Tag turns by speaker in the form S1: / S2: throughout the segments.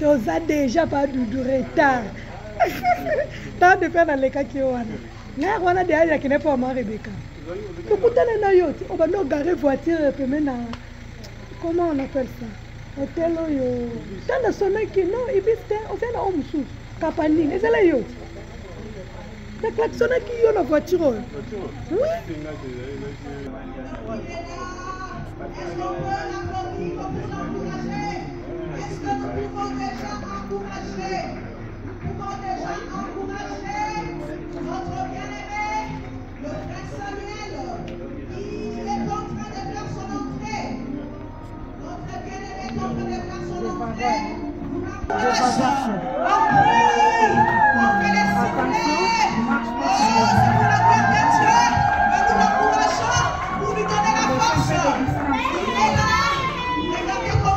S1: toza déjà badudu retard. Tande mpe nalekaki yo wana. Ngai wana deayaki na mpo ama rebeka tokutana na yo ti obanda ogare voiture peme na comment on appelle ça? Hotel oyo tanda sonaki non ibis te ofia na o mosusu kapanine ezala yo. ti C'est la personne qui y est la voiture. Oui.
S2: Est-ce qu'on peut l'apprendre pour plus encourager? Est-ce que nous pouvons déjà encourager? Nous pouvons déjà encourager notre bien-aimé, le frère Samuel, qui est en train de faire son entrée. Notre bien-aimé est en train de faire son entrée.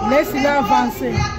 S1: Laisse-le avancer.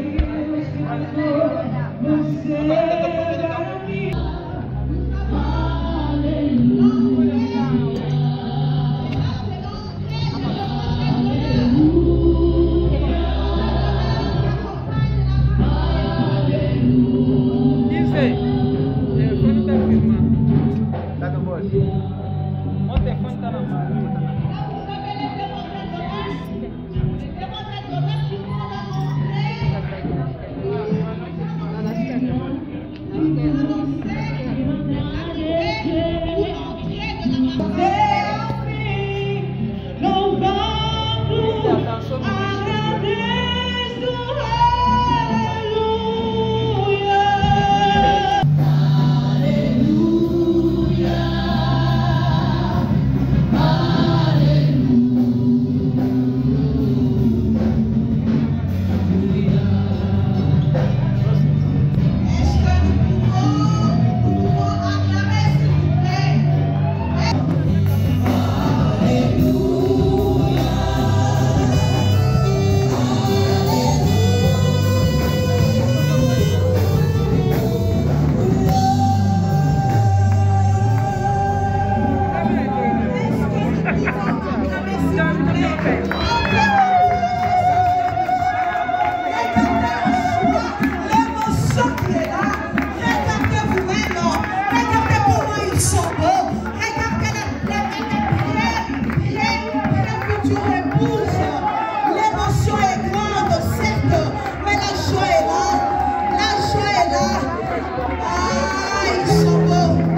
S2: Ah, ah, isso, bom.